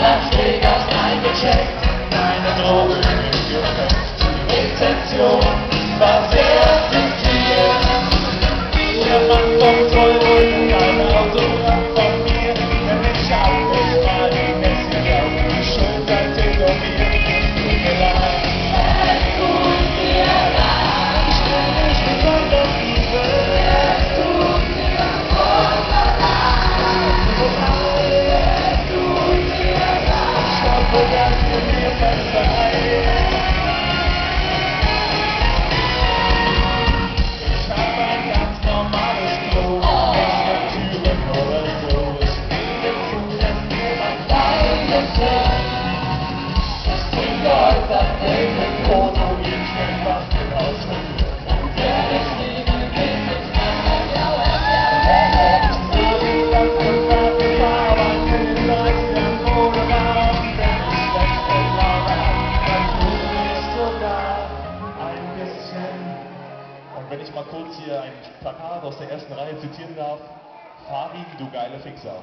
Las Vegas, dein Geschäft, deine Drogen, Intention. wenn ich mal kurz hier ein Plakat aus der ersten Reihe zitieren darf, Farin, du geile Fixer.